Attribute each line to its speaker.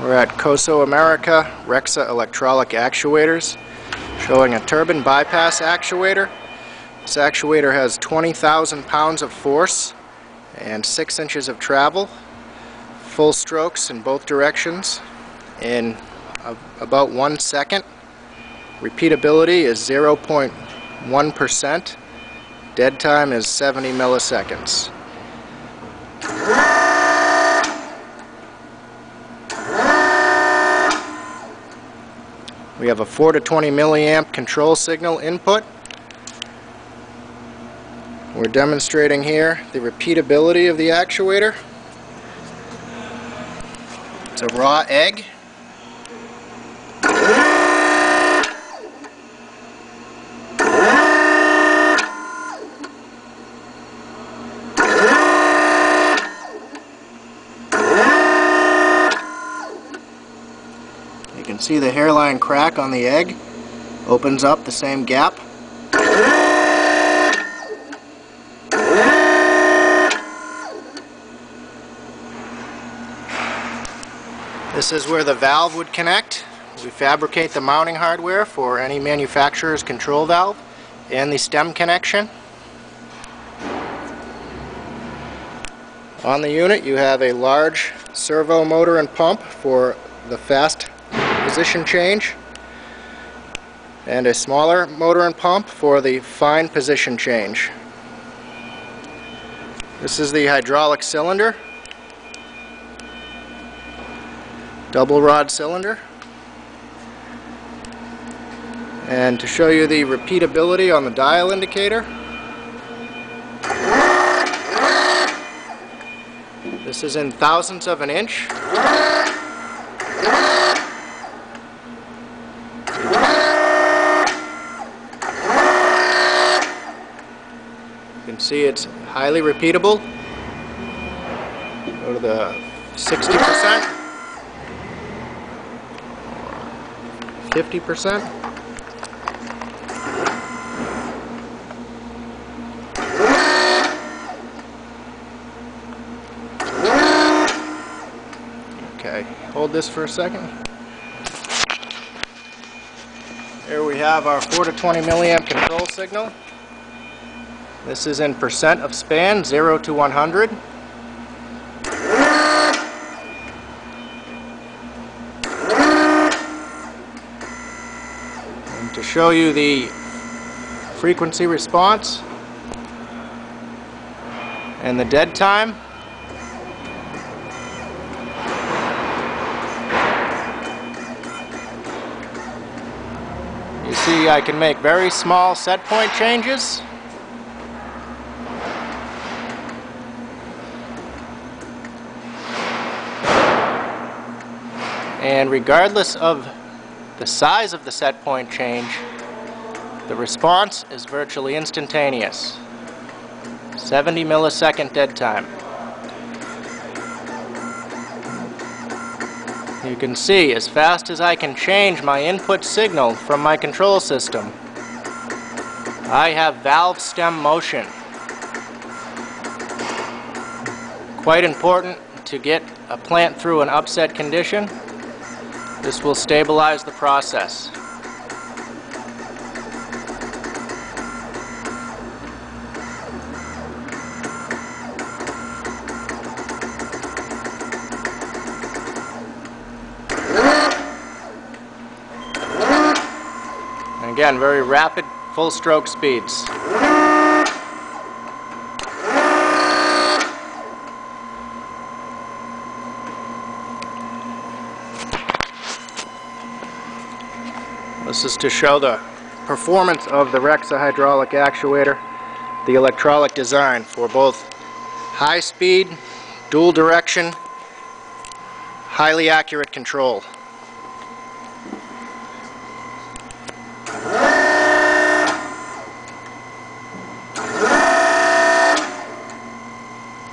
Speaker 1: We're at Koso America Rexa Electraulic Actuators, showing a turbine bypass actuator. This actuator has 20,000 pounds of force and 6 inches of travel, full strokes in both directions in a- about one second. Repeatability is 0.1%. Dead time is 70 milliseconds. We have a 4 to 20 milliamp control signal input. We're demonstrating here the repeatability of the actuator. It's a raw egg. You can see the hairline crack on the egg opens up the same gap. This is where the valve would connect. We fabricate the mounting hardware for any manufacturer's control valve and the stem connection. On the unit you have a large servo motor and pump for the fast position change and a smaller motor and pump for the fine position change. This is the hydraulic cylinder, double rod cylinder. And to show you the repeatability on the dial indicator, this is in thousandths of an inch. See it's highly repeatable. Go to the 60%. 50%. Okay, hold this for a second. Here we have our 4 to 20 milliamp control signal. This is in percent of span, 0 to 100. And to show you the frequency response and the dead time, you see I can make very small set point changes. And regardless of the size of the set point change, the response is virtually instantaneous. 70 millisecond dead time. You can see as fast as I can change my input signal from my control system, I have valve stem motion. Quite important to get a plant through an upset condition. This will stabilize the process. And Again, very rapid full stroke speeds. This is to show the performance of the Rexa hydraulic actuator, the electronic design for both high speed, dual direction, highly accurate control.